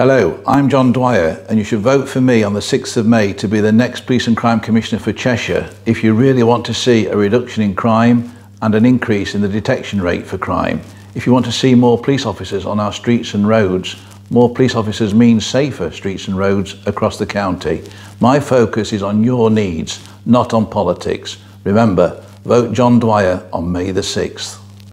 Hello, I'm John Dwyer and you should vote for me on the 6th of May to be the next Police and Crime Commissioner for Cheshire if you really want to see a reduction in crime and an increase in the detection rate for crime. If you want to see more police officers on our streets and roads, more police officers means safer streets and roads across the county. My focus is on your needs, not on politics. Remember, vote John Dwyer on May the 6th.